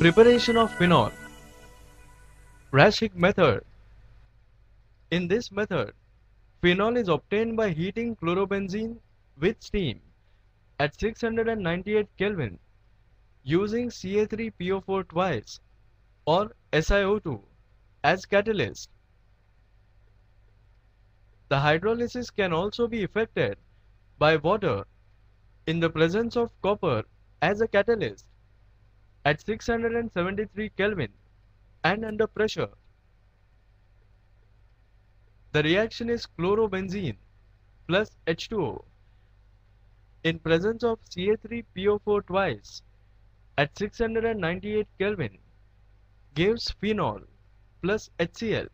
Preparation of phenol. Raschig method. In this method, phenol is obtained by heating chlorobenzene with steam at 698 Kelvin using Ca3PO4 twice or SiO2 as catalyst. The hydrolysis can also be effected by water in the presence of copper as a catalyst at 673 Kelvin and under pressure. The reaction is chlorobenzene plus H2O in presence of Ca3PO4 twice at 698 Kelvin gives phenol plus HCl